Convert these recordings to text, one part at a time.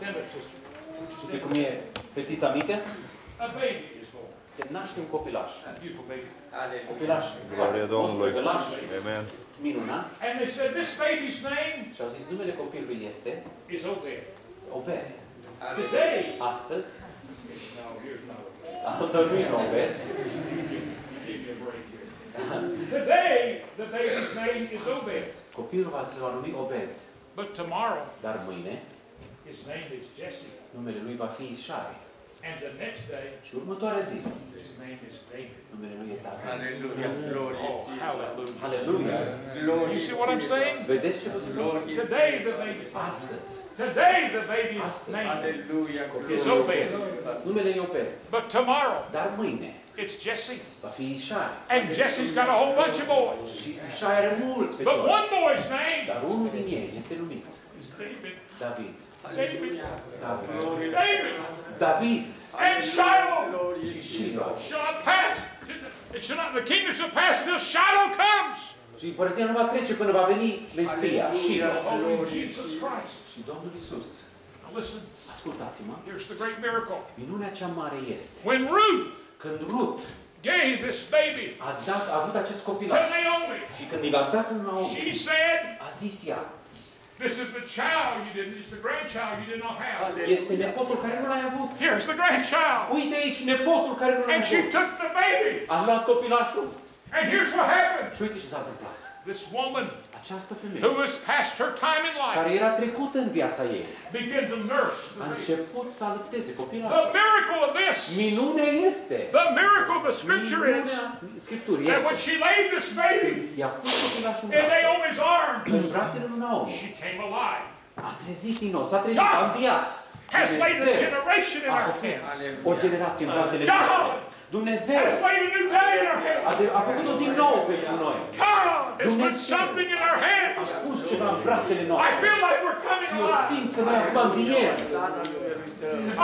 Tender sister. Știi cum e fetița mică? A baby is born. Se naște un copilaș. A beautiful baby. Copilaș Gloria foarte frumos, Domnului. copilaș Amen. minunat. And they said, this baby's name Și au zis, numele copilului este is Obed. Obed. Today, Astăzi, no, here's not Obed. altă nu e Obed. Give you a break here. Today, the baby's name is Obed. Copilul va se va numi Obed. But tomorrow, Dar mâine, his name is Jesse. numele lui va fi Ishai. And the next day, Și următoarea zi, his name is David. numele lui e David. Hallelujah. Glory Oh, to you. hallelujah. Aleluia! Glory You see to what I'm you. saying? Vedeți ce vă spun? Glory to Today, the baby's name. Astăzi, Today, the baby's Astăzi. name Hallelujah. copilul is lui Obed. Obed. Numele e Obed. But tomorrow, Dar mâine it's Jesse. va fi Ishai. And Jesse's got a whole bunch of boys. Și Ishai are mulți But feciori. one boy's name Dar unul din ei este numit is David. David. David. David. David. David And Shiloh Glory și Shiloh. shall not pass. It shall not, the kingdom shall pass until Shiloh comes. Și împărăția nu va trece până va veni Mesia, Shiloh. Oh, Jesus Christ. Și Domnul Isus, Now listen, ascultați-mă, here's the great miracle. minunea cea mare este When Ruth când Ruth gave this baby a, dat, a avut acest to copilaș Naomi, și când i l-a dat în Naomi, she said, a zis ea, This is the child you didn't, it's the grandchild you did not have. este nepotul care nu l-ai avut. Here's the grandchild. Uite aici, nepotul care nu l-ai And she avut. took the baby. A luat copilașul And here's what happened. și uite ce s-a întâmplat. This woman Această who femeie was past her time in life care era trecută în viața ei began to nurse the a baby. început să alăpteze The copilașul. miracle of this, Minunea este the miracle of the scripture is Minunea Scripturii that when este she laid this baby i-a pus copilașul în in brațe, Naomi's arms, în brațele lui Naomi. she came alive. A trezit din nou, s-a trezit, a înviat. Has laid a Dumnezeu generation in a our făcut hands. o generație în brațele God! noastre. Dumnezeu Has laid a new day in our a, hands. de, a făcut o zi nouă pentru noi. God has put Dumnezeu. something in our A hands. pus ceva în brațele I noastre. feel like we're coming Și eu alive. simt că noi acum înviem.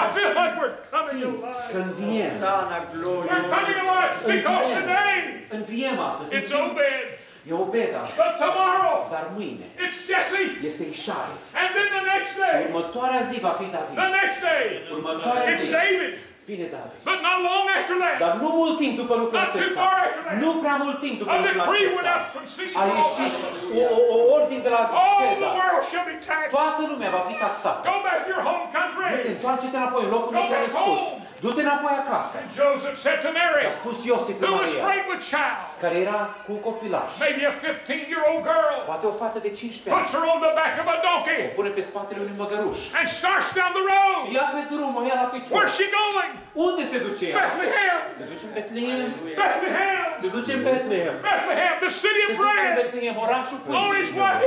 I feel like we're coming Simt alive. că înviem. Sana glory. We're coming alive because today Înviem astăzi. it's Simțim. Obed, E Obeda. but tomorrow Dar mâine it's Jesse, este Ishai. and then the next Și day, următoarea zi va fi David. the next day Următoarea it's zi David, vine David. but not long after that. Dar nu mult timp după lucrul Not too acesta. far after that. Nu prea mult timp după A lucrul decree went acesta. out from Caesar. A all ieșit over. o, o, o ordine de la All the Cezar. world shall be taxed. Toată lumea va fi taxată. Go back to your home Du-te, country. întoarce-te înapoi în locul Go unde ai back născut. home. Du-te înapoi acasă. Joseph said to Mary, A spus Iosif lui who was Maria, great with child, care era cu copilaș. maybe a 15-year-old girl, Poate o fată de 15 ani. puts her on the back of a O donkey pune pe spatele unui măgăruș. and starts down the Și road. ia pe drum, o ia la picior. Where's she going? Unde se duce ea? Bethlehem. Se duce în Betlehem. Bethlehem. Se duce în Betlehem. Bethlehem, the city Se of duce în bread. Betlehem, orașul On his pâinii. way.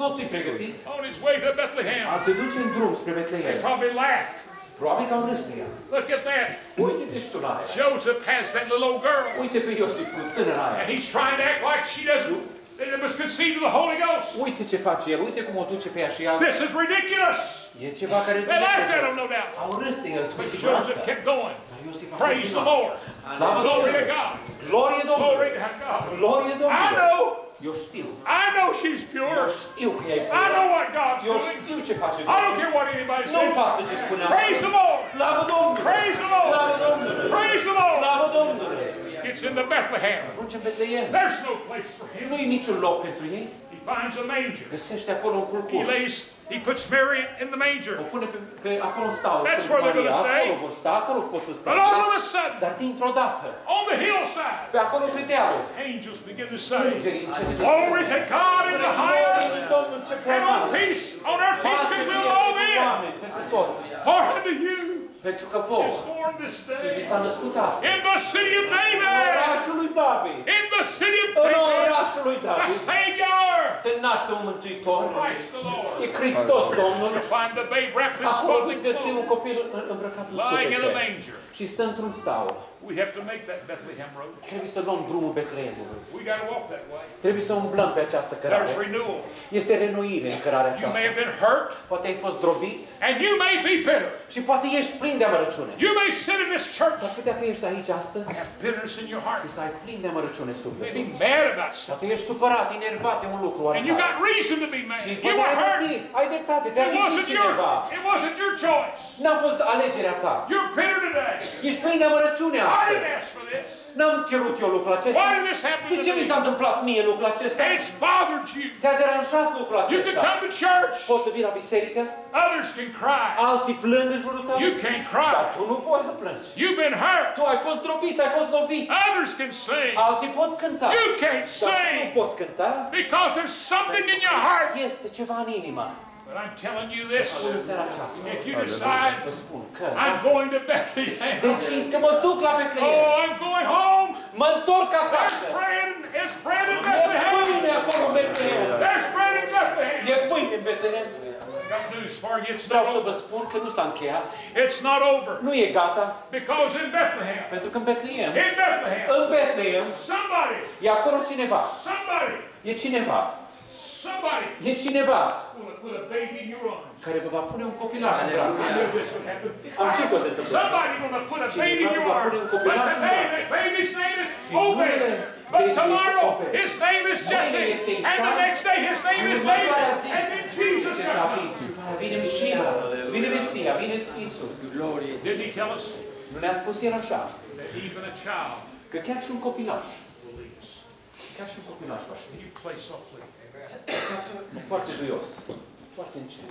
Totul e pregătit. On his way to A, Bethlehem. se duce în drum spre They Betlehem. probably laughed. Că au râs. Look at that. Și tu. Joseph has that little old girl. Uite pe Iosif cu tânăra And he's trying to act like she doesn't, that it was conceived of the Holy Ghost. Uite ce face el, uite cum o duce pe ea și. This is ridiculous. E ceva care They laughed at him, no doubt. Au râs de el, siguranță. Joseph kept going. Dar Iosif a Praise the. Lord. Slavă Glory to! God. Glorie Domnului! Glory to God. Glorie I know. Eu știu. I know she's Eu pure. știu că e I know what God's Eu doing. știu ce face I don't Domnul. care what anybody Nu-mi says. pasă ce spunea. Praise the Lord. Slavă Domnului! Praise the Lord. Slavă Domnului! Praise the Lord. Slavă Domnului! Gets into Bethlehem. Ajunge în Betlehem. There's no place for him. Nu-i niciun loc pentru ei. He finds a manger. Găsește acolo un He culcuș. lays, he puts Mary in the manger. That's where they're gonna stay. Acolo vor sta, acolo pot să stea. But all of a sudden, on the hillside, angels begin to say, Glory to God in the highest, and on peace, on earth peace goodwill to all men. For unto you Pentru că vouă is born this vi day s-a născut astăzi. in the city of În David, orașul lui David. in the city of În David, orașul lui a David. Savior, Se naște un mântuitor. Christ the Lord. E Hristos Domnul. You find the babe wrapped in Acolo swaddling veți găsi un clothes, copil în- îmbrăcat în lying in a scutece. manger. Și stă într-un staul. We have to make that Bethlehem road. Trebuie să luăm drumul Betleemului. We got to walk that way. Trebuie să umblăm pe această cărare. There's renewal. Este renoire în cărarea You may aceasta. have been hurt, Poate ai fost drobit and you may be bitter. și poate ești plin de amărăciune. You may sit in this church S-ar putea că ești aici astăzi and have bitterness in your heart. și să ai plin de amărăciune You may sufletul. be mad about something. Poate ești supărat, enervat de un lucru And you got oarecare. reason to be mad. Și You poate were ai hurt. motiv, ai dreptate, te-a It jignit wasn't your, cineva. it wasn't your choice. N-a fost alegerea ta. You're bitter today. Ești plin de amărăciune I didn't astăzi. ask for this. N-am cerut eu lucrul acesta. Why did this happen De to ce mi s-a me? întâmplat mie lucrul acesta? And it's bothered you. Te-a deranjat lucrul You can acesta. come to church. Poți să vii la biserică, Others can cry. alții plâng în jurul tău, You can't dar cry. tu nu poți să plângi. You've been hurt. Tu ai fost drobit, ai fost lovit. Others can sing. Alții pot cânta, You can't dar tu nu sing poți cânta. because there's something in your heart. Este ceva în inima. But I'm telling you Vă this. spun în seara aceasta. If you decide Vă spun că I'm going to Bethlehem. decis că mă duc la Betlehem. Oh, I'm going home. Mă întorc There's acasă. bread. It's bread in E Bethlehem. pâine acolo în Betlehem. There's bread in Bethlehem. E pâine în Betlehem. Got news for you. It's Vreau not să vă over. spun că nu s-a încheiat. It's not over. Nu e gata. Because in Bethlehem, Pentru că în Betlehem, in Bethlehem, în Betlehem, somebody, e acolo cineva. somebody, E cineva. Somebody E cineva will put a baby in your arms. care vă va pune un copilaș în brațe. I knew this would happen. Am știut că o să se întâmple. Somebody gonna put a baby in your arms. But the baby, baby's name is Obed. But tomorrow his name is Jesse. And the next day his name is David. And then Jesus Este shall come. David. Vine Mesia, vine Mesia, vine Isus. Glory. Didn't he tell us Nu ne-a spus el așa, that even a child că chiar și un copilaș, will lead us? chiar și un copilaș va ști. You play softly. Foarte duios, foarte încet.